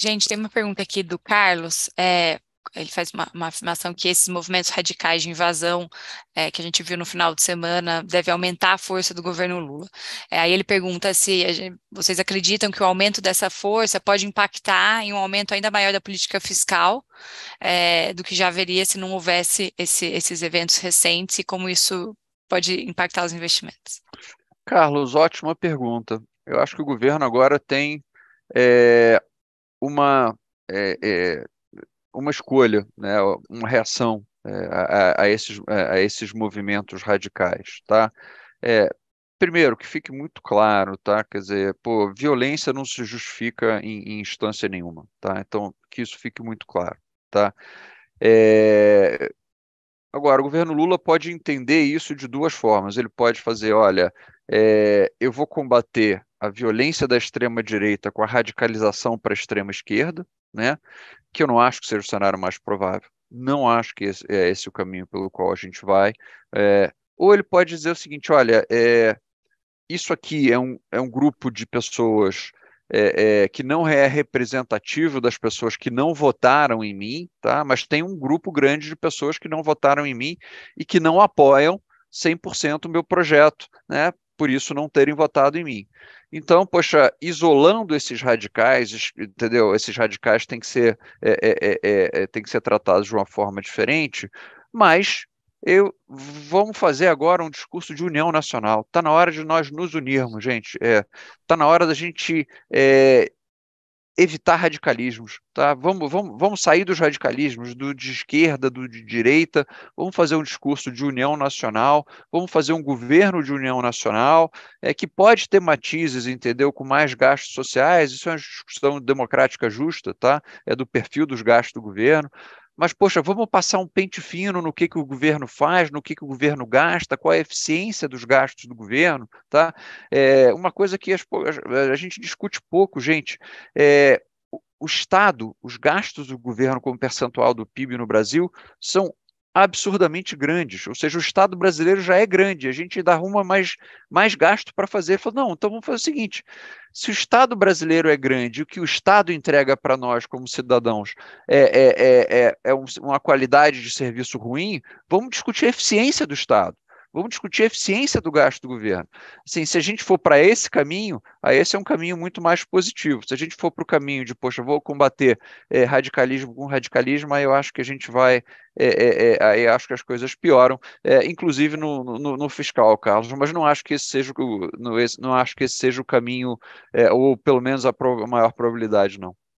Gente, tem uma pergunta aqui do Carlos. É, ele faz uma, uma, afirmação que esses movimentos radicais de invasão é, que a gente viu no final de semana deve aumentar a força do governo Lula. É, aí ele pergunta se gente, vocês acreditam que o aumento dessa força pode impactar em um aumento ainda maior da política fiscal é, do que já haveria se não houvesse esse, esses eventos recentes e como isso pode impactar os investimentos. Carlos, ótima pergunta. Eu acho que o governo agora tem é, uma é, é, uma escolha, né, uma reação é, a, a, esses, a esses movimentos radicais, tá? É, primeiro, que fique muito claro, tá? Quer dizer, pô, violência não se justifica em, em instância nenhuma, tá? Então, que isso fique muito claro, tá? É... Agora, o governo Lula pode entender isso de duas formas. Ele pode fazer, olha, é, eu vou combater a violência da extrema-direita com a radicalização para a extrema-esquerda, né? que eu não acho que seja o cenário mais provável. Não acho que esse, é esse o caminho pelo qual a gente vai. É, ou ele pode dizer o seguinte: olha, é, isso aqui é um, é um grupo de pessoas é, é, que não é representativo das pessoas que não votaram em mim, tá? mas tem um grupo grande de pessoas que não votaram em mim e que não apoiam 100% o meu projeto, né? por isso não terem votado em mim. Então, poxa, isolando esses radicais, entendeu? Esses radicais têm que ser, é, é, é, é têm que ser tratados de uma forma diferente, mas eu, vamos fazer agora um discurso de união nacional. Está na hora de nós nos unirmos, gente. Está é, tá na hora da gente é, evitar radicalismos, tá? Vamos, vamos, vamos sair dos radicalismos, do de esquerda, do de direita, vamos fazer um discurso de união nacional, vamos fazer um governo de união nacional, é, que pode ter matizes, entendeu, com mais gastos sociais, isso é uma discussão democrática justa, tá? É do perfil dos gastos do governo, mas, poxa, vamos passar um pente fino no que, que o governo faz, no que, que o governo gasta, qual é a eficiência dos gastos do governo, tá? É, uma coisa que as, a gente discute pouco, gente, é, o Estado, os gastos do governo como percentual do PIB no Brasil são absurdamente grandes, ou seja, o Estado brasileiro já é grande, a gente dá uma mais, mais gasto para fazer. Falou, não, então vamos fazer o seguinte: se o Estado brasileiro é grande, o que o Estado entrega para nós como cidadãos é, é, é, é, é uma qualidade de serviço ruim, vamos discutir a eficiência do Estado. Vamos discutir a eficiência do gasto do governo. Assim, se a gente for para esse caminho, aí esse é um caminho muito mais positivo. Se a gente for para o caminho de, poxa, vou combater é, radicalismo com radicalismo, aí eu acho que a gente vai, é, é, é aí acho que as coisas pioram, é, inclusive no, no, no, fiscal, Carlos. Mas não acho que esse seja o, no, esse, não acho que esse seja o caminho, é, ou pelo menos a, pro, a maior probabilidade, não.